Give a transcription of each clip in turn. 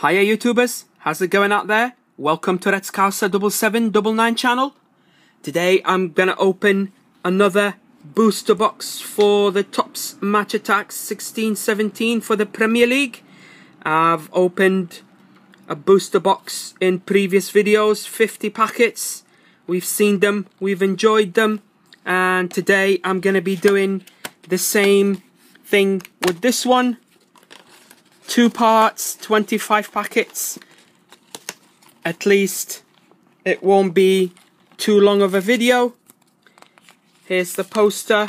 Hiya YouTubers, how's it going out there? Welcome to Red Scouser 7799 channel. Today I'm gonna open another booster box for the Topps Match Attax 16-17 for the Premier League. I've opened a booster box in previous videos, 50 packets. We've seen them, we've enjoyed them, and today I'm gonna be doing the same thing with this one two parts, 25 packets. At least it won't be too long of a video. Here's the poster,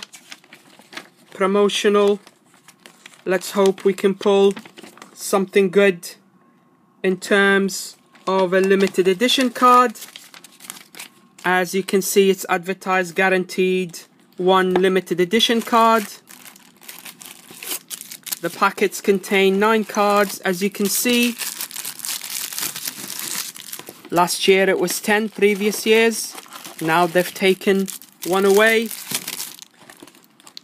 promotional. Let's hope we can pull something good in terms of a limited edition card. As you can see, it's advertised guaranteed one limited edition card. The packets contain nine cards, as you can see. Last year it was 10 previous years. Now they've taken one away.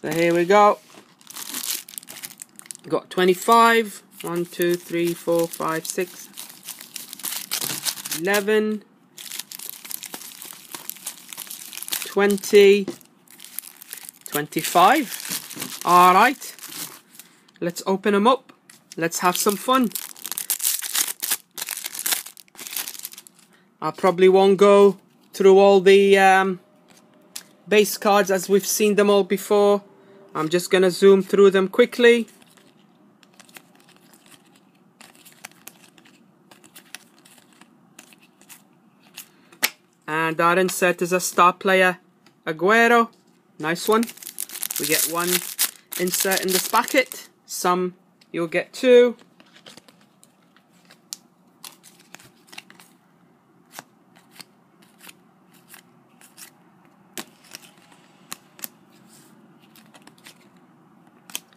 So here we go. Got 25. 1, 2, 3, 4, 5, 6, 11, 20, 25. Alright. Let's open them up. Let's have some fun. I probably won't go through all the um, base cards as we've seen them all before. I'm just going to zoom through them quickly. And our insert is a star player, Aguero. Nice one. We get one insert in this packet. Some you'll get two.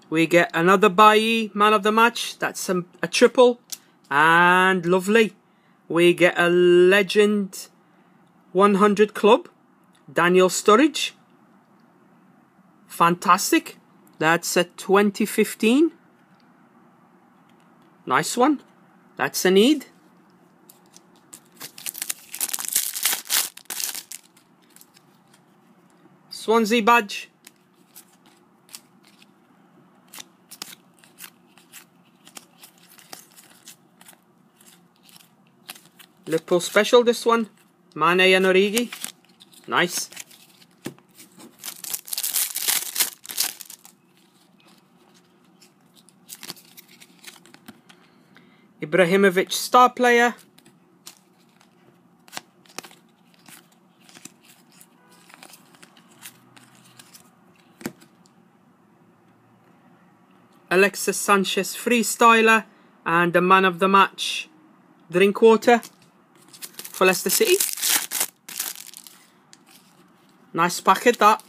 We get another Bailly man of the match. That's a, a triple. And lovely. We get a legend 100 club. Daniel Sturridge. Fantastic. That's a 2015. Nice one. That's a need. Swansea badge. Liverpool special this one. Mane and Origi. Nice. Ibrahimovic star player. Alexis Sanchez freestyler and the man of the match Drinkwater for Leicester City. Nice packet that.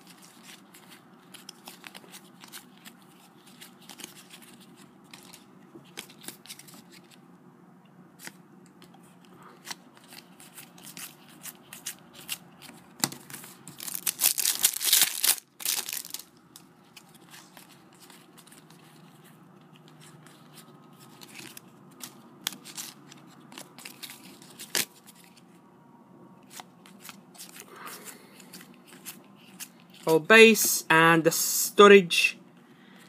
All base and the Sturridge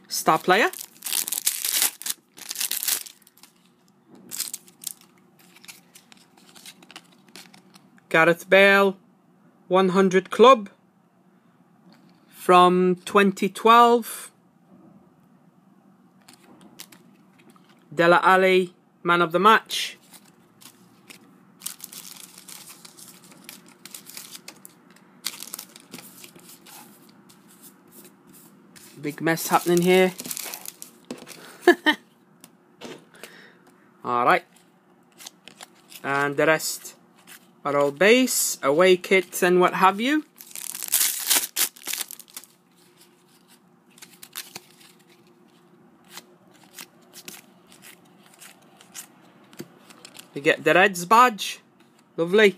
star player. Gareth Bale 100 club from 2012. Dele Alli man of the match. Big mess happening here. Alright. And the rest are all base, away kits and what have you. We get the Reds badge. Lovely.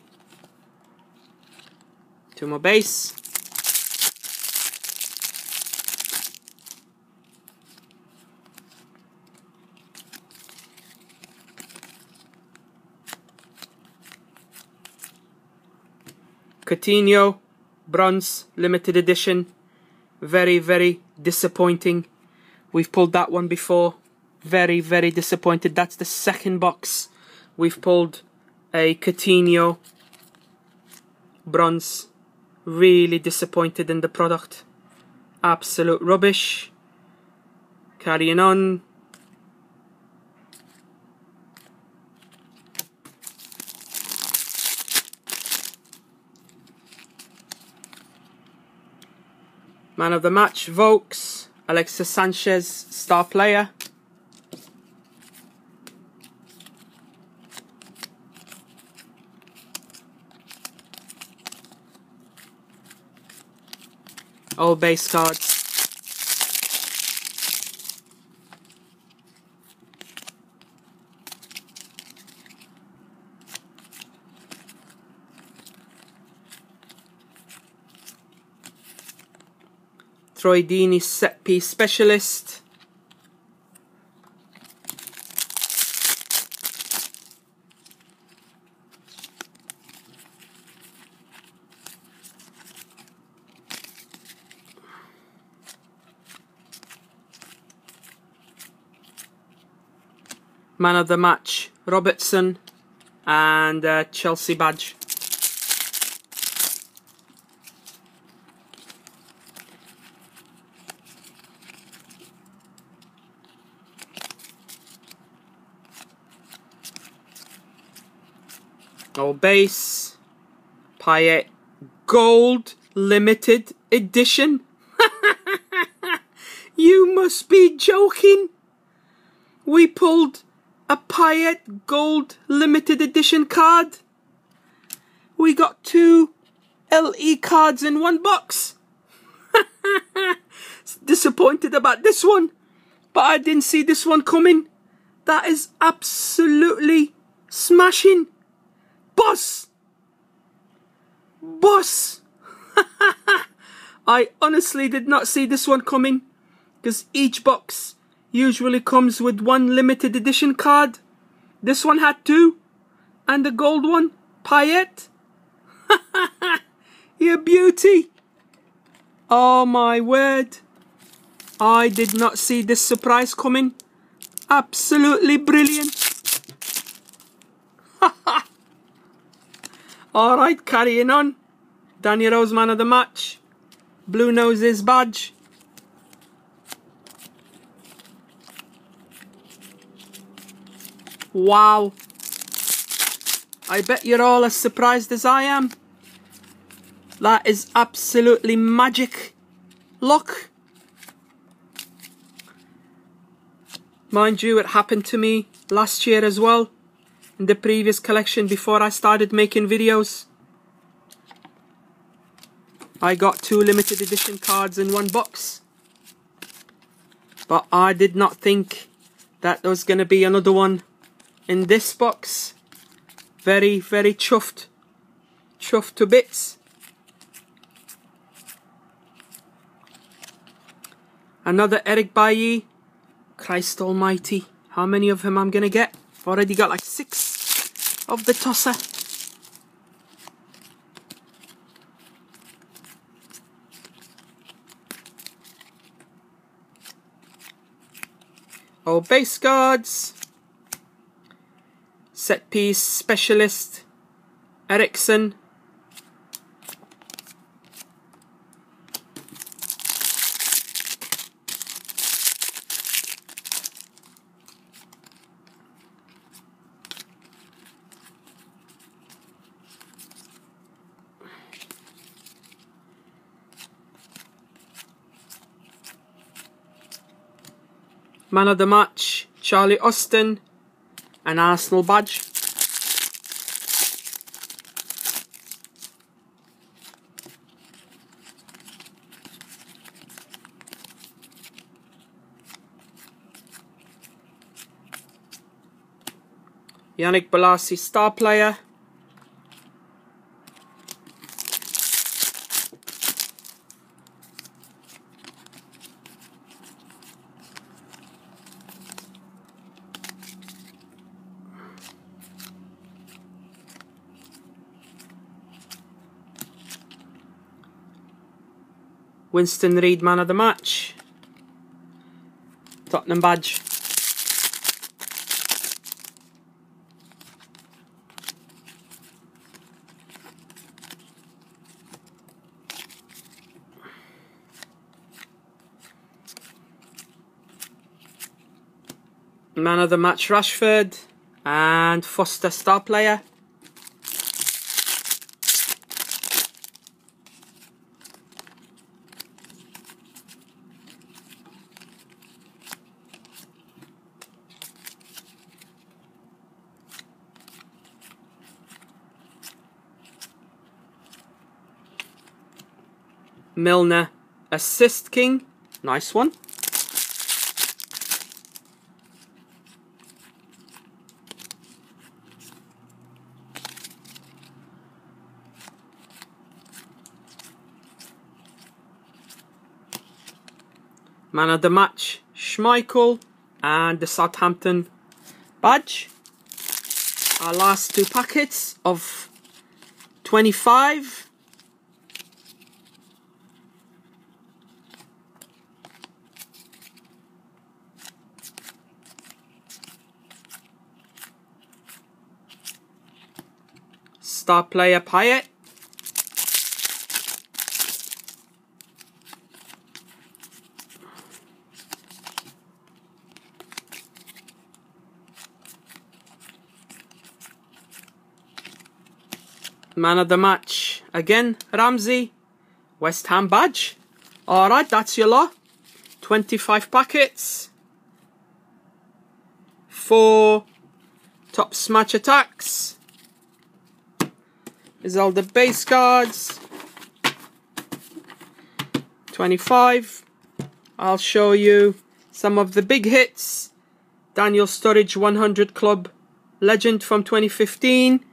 Two more base. Coutinho, bronze, limited edition. Very, very disappointing. We've pulled that one before. Very, very disappointed. That's the second box. We've pulled a Coutinho bronze. Really disappointed in the product. Absolute rubbish. Carrying on. Man of the match, Volks. Alexis Sanchez, star player. All base cards. Deeney set piece specialist. Man of the match, Robertson and uh, Chelsea badge. Base. Payet Gold Limited Edition. you must be joking. We pulled a Payet Gold Limited Edition card. We got two LE cards in one box. Disappointed about this one, but I didn't see this one coming. That is absolutely smashing. Boss! Boss! I honestly did not see this one coming because each box usually comes with one limited edition card. This one had two and the gold one, Payet. you beauty! Oh my word. I did not see this surprise coming. Absolutely brilliant. Alright, carrying on. Danny Rose man of the match. Blue Noses badge. Wow. I bet you're all as surprised as I am. That is absolutely magic. Look. Mind you, it happened to me last year as well in the previous collection before I started making videos. I got two limited edition cards in one box. But I did not think that there was going to be another one in this box. Very, very chuffed. Chuffed to bits. Another Eric Bailly. Christ almighty. How many of him I'm going to get? Already got like six of the tosser. Oh, base guards. Set piece specialist. Eriksen. Man of the match, Charlie Austin, an Arsenal badge. Yannick Bolasie, star player. Winston Reid man of the match. Tottenham badge. Man of the match Rashford and Foster star player. Milner assist king. Nice one. Man of the match, Schmeichel, and the Southampton badge. Our last two packets of 25. Star player Payet. Man of the match. Again, Ramsey. West Ham badge. Alright, that's your lot. 25 packets. Four Topps Match Attax. Is all the base cards. 25. I'll show you some of the big hits. Daniel Sturridge 100 Club Legend from 2015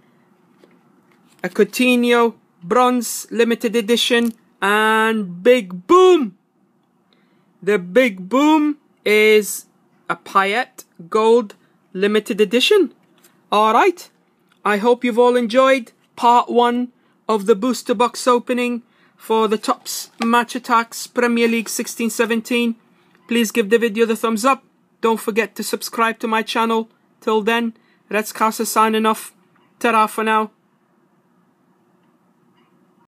a Coutinho Bronze Limited Edition, and Big Boom! The Big Boom is a Payet Gold Limited Edition. Alright, I hope you've all enjoyed part one of the booster box opening for the Topps Match Attax Premier League 16-17. Please give the video the thumbs up. Don't forget to subscribe to my channel. Till then, Red Scouser signing off. Ta-ra for now.